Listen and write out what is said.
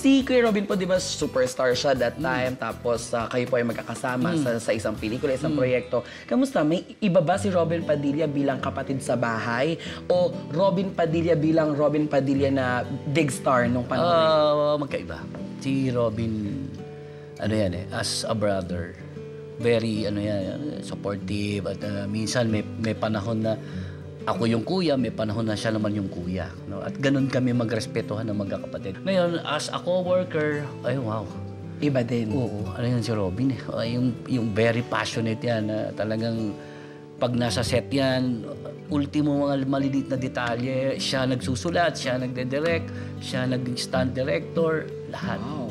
Si Kuya Robin po, di ba, superstar siya that time. Tapos ah, kayo po ay magkakasama sa, sa isang pelikula, isang proyekto. Kamusta? May iba ba si Robin Padilla bilang kapatid sa bahay? O Robin Padilla bilang Robin Padilla na big star nung panahon? Ah, magkaiba. Si Robin, ano yan eh, as a brother, very, ano yan, supportive. At ah, minsan may, may panahon na ako yung kuya, may panahon na siya naman yung kuya. No? At ganun kami magrespetuhan ng magkakapatid. Ngayon, as a co-worker, ay wow. Iba din. Oo, ano yan si Robin eh. Ah, yung, yung very passionate yan. na talagang pag nasa set yan, ultimo mga maliliit na detalye, siya nagsusulat, siya nagde-direct, siya nag-stand director, lahat. Wow.